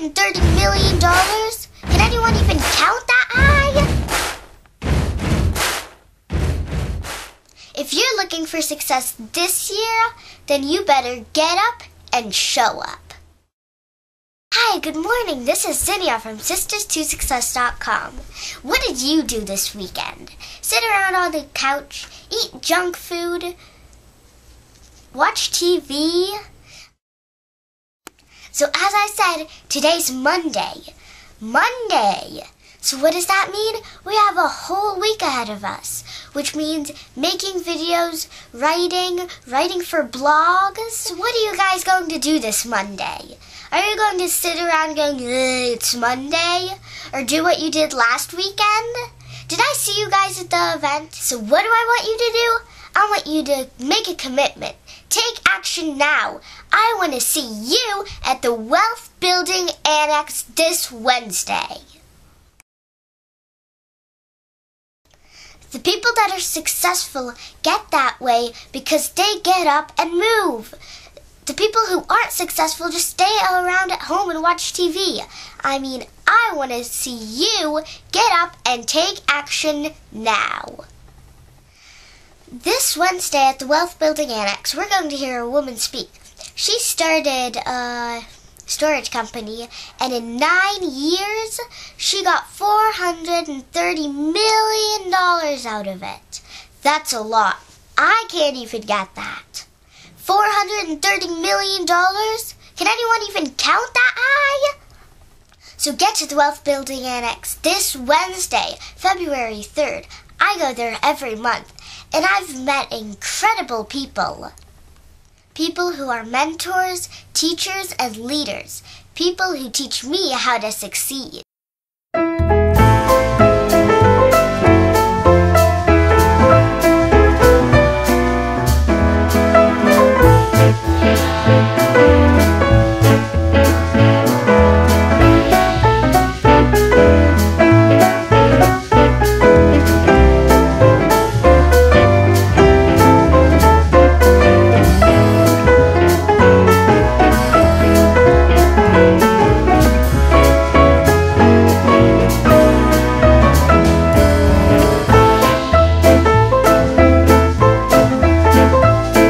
$430 million? Can anyone even count that high? If you're looking for success this year, then you better get up and show up. Hi, good morning. This is Zynnia from SistersToSuccess.com. What did you do this weekend? Sit around on the couch, eat junk food, watch TV? So, as I said, today's Monday. Monday! So, what does that mean? We have a whole week ahead of us, which means making videos, writing, writing for blogs. What are you guys going to do this Monday? Are you going to sit around going, it's Monday? Or do what you did last weekend? Did I see you guys at the event? So, what do I want you to do? I want you to make a commitment. Take action now. I want to see you at the Wealth Building Annex this Wednesday. The people that are successful get that way because they get up and move. The people who aren't successful just stay around at home and watch TV. I mean, I want to see you get up and take action now. This Wednesday at the Wealth Building Annex, we're going to hear a woman speak. She started a storage company, and in nine years, she got $430 million out of it. That's a lot. I can't even get that. $430 million? Can anyone even count that high? So get to the Wealth Building Annex this Wednesday, February 3rd. I go there every month, and I've met incredible people. People who are mentors, teachers, and leaders. People who teach me how to succeed.